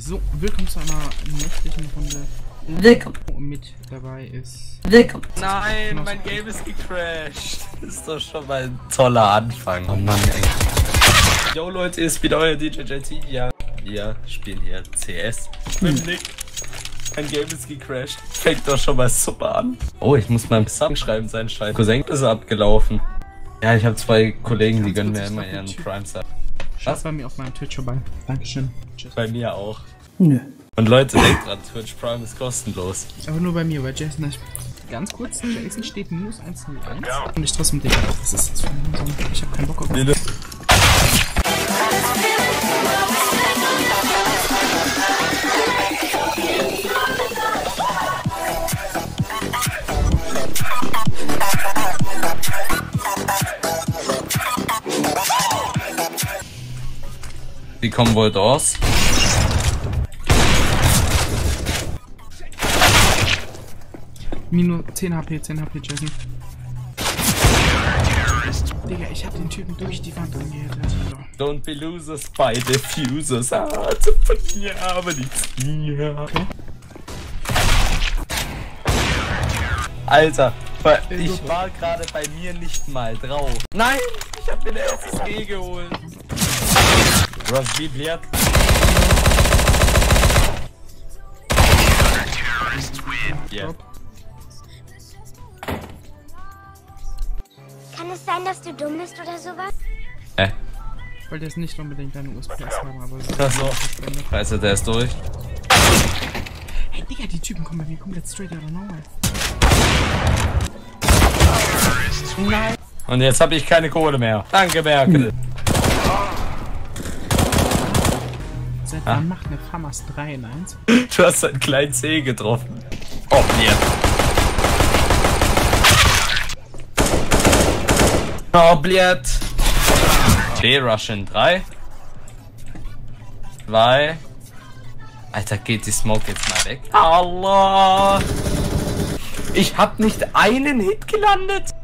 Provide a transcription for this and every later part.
So, willkommen zu einer nächtlichen Runde. Willkommen. Mit dabei ist. Willkommen. Nein, mein Game ist gecrashed. Das ist doch schon mal ein toller Anfang. Oh Mann, ey. Yo Leute, ist wieder euer DJ JT. Ja, wir spielen hier CS mit Nick. Mein Game ist gecrashed. Fängt doch schon mal super an. Oh, ich muss mal ein Song schreiben, sein Scheiß. Cousin ist abgelaufen. Ja, ich habe zwei Kollegen, die gönnen mir immer ihren Prime-Sub. Schaut bei mir auf meinem Twitch vorbei. Dankeschön. Tschüss. Bei mir auch. Nö. Und Leute, denkt dran, Twitch Prime ist kostenlos. Aber nur bei mir, weil Jason ist. Ganz kurz, Jason steht minus 101. Und ich trotzdem Digga, was ist das für ein? Ich hab keinen Bock auf Nee, Wie kommen wohl aus? Minus 10 HP, 10 HP, Jason. Digga, ich hab den Typen durch die Wand angehittet. So. Don't be losers by diffusers. Ah, zu mir, aber nichts mir. Okay. Alter, ich war gerade bei mir nicht mal drauf. Nein, ich hab mir eine SSG geholt. Was vibriert? Yeah. Kann es sein, dass du dumm bist oder sowas? Hä? Ich wollte jetzt nicht unbedingt deine USPS haben, aber so. Achso. Scheiße, der ist durch. Hey Digga, die Typen kommen bei mir komplett straight out of nowhere. Und jetzt habe ich keine Kohle mehr. Danke, Merkel. Seit Ah. wann macht eine Famas 3 in 1? Du hast einen kleinen C getroffen. Oh, mir. Oh, bliert. B-Rush in 3. 2. Alter, geht die Smoke jetzt mal weg. Allah. Ich hab nicht einen Hit gelandet.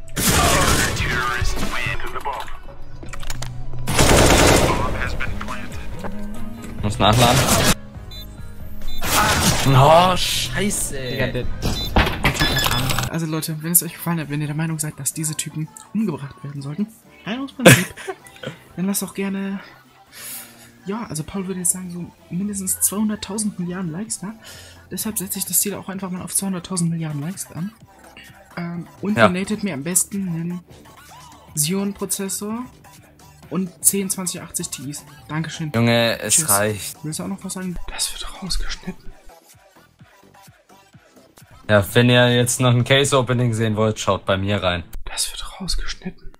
Muss nachladen. Oh, scheiße. Also Leute, wenn es euch gefallen hat, wenn ihr der Meinung seid, dass diese Typen umgebracht werden sollten, Heilungsprinzip, dann lasst doch gerne, ja, also Paul würde jetzt sagen, so mindestens 200.000 Milliarden Likes da. Deshalb setze ich das Ziel auch einfach mal auf 200.000 Milliarden Likes an. Ähm, und Ja. donatet mir am besten einen Xeon-Prozessor und 10 2080 Tis. Dankeschön. Junge, es Tschüss. reicht. Willst du auch noch was sagen? Das wird rausgeschnitten. Ja, wenn ihr jetzt noch ein Case-Opening sehen wollt, schaut bei mir rein. Das wird rausgeschnitten.